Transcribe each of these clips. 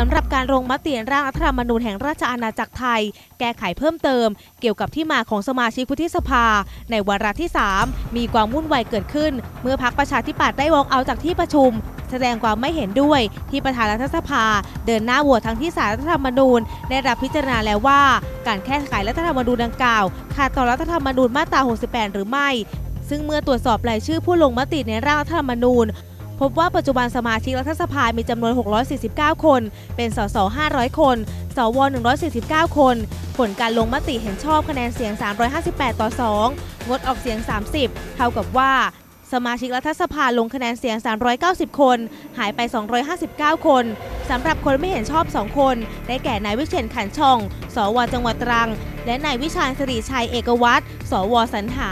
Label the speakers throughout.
Speaker 1: สำหรับการลงมติร่างรัฐธรรมนูญแห่งราชอาณาจักรไทย แก้ไขเพิ่มเติม เกี่ยวกับที่มาของสมาชิกวุฒิสภา ในวาระที่ 3 มีความวุ่นวายเกิดขึ้น เมื่อพักประชาธิปัตย์ได้วอกเอาจากที่ประชุม แสดงความไม่เห็นด้วยที่ประธานรัฐสภา เดินหน้าโหวตทั้งที่สารรัฐธรรมนูญ ได้รับพิจารณาแล้วว่า การแก้ไขรัฐธรรมนูญดังกล่าวขัดต่อรัฐธรรมนูญมาตรา 68 หรือไม่ ซึ่งเมื่อตรวจสอบรายชื่อผู้ลงมติในร่างรัฐธรรมนูญ พบว่าปัจจุบันสมาชิกรัฐสภามีจำนวน 649 คน เป็นสส 500 คน สว 149 คน ผลการลงมติเห็นชอบคะแนนเสียง 358 ต่อ 2 งดออกเสียง 30 เท่ากับว่าสมาชิกรัฐสภาลงคะแนนเสียง 390 คน หายไป 259 คน สำหรับคนไม่เห็นชอบ 2 คน ได้แก่นายวิเชียนขันช่อง สวจังหวัดตรัง และนายวิชาญสิริชัยเอกวัตร สวสรรหา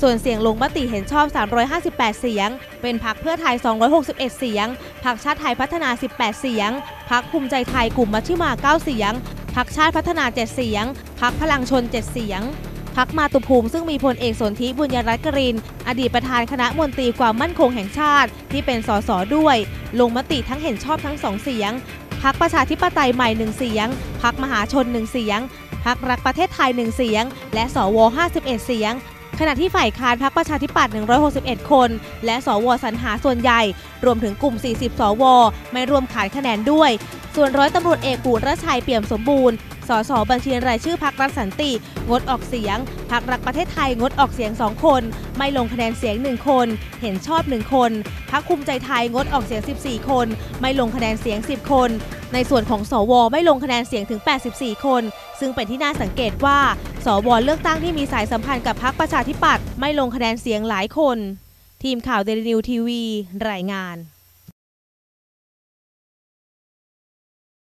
Speaker 1: ส่วนเสียงลงมติเห็นชอบ 358 เสียง เป็นพักเพื่อไทย 261 เสียง พักชาติไทยพัฒนา 18 เสียง พักภูมิใจไทยกลุ่มมัชฌิมา 9 เสียง พักชาติพัฒนา 7 เสียง พักพลังชน 7 เสียงพักมาตุภูมิซึ่งมีพลเอกสนธิบุญยรัตน์กริน อดีตประธานคณะมนตรีความมั่นคงแห่งชาติ ที่เป็นสสด้วย ลงมติทั้งเห็นชอบทั้งสองเสียง พักประชาธิปไตยใหม่1เสียง พักมหาชน1เสียง พักรักประเทศไทย1เสียง และสว 51 เสียง ขณะที่ฝ่ายค้านพักประชาธิปัตย์ 161 คน และสวสรรหาส่วนใหญ่ รวมถึงกลุ่ม 40 สว ไม่รวมขานคะแนนด้วย ส่วนร้อยตำรวจเอกปูรชัยเปี่ยมสมบูรณ์ สสบัญชีรายชื่อพักรัฐสันติ งดออกเสียงพักรักประเทศไทยงดออกเสียง 2 คน ไม่ลงคะแนนเสียง 1 คน เห็นชอบ 1 คนพักคุมใจไทยงดออกเสียง 14 คน ไม่ลงคะแนนเสียง 10 คน ในส่วนของสว ไม่ลงคะแนนเสียงถึง 84 คน ซึ่งเป็นที่น่าสังเกตว่า สวเลือกตั้งที่มีสายสัมพันธ์กับพรรคประชาธิปัตย์ไม่ลงคะแนนเสียงหลายคน ทีมข่าวเดลินิวทีวี รายงาน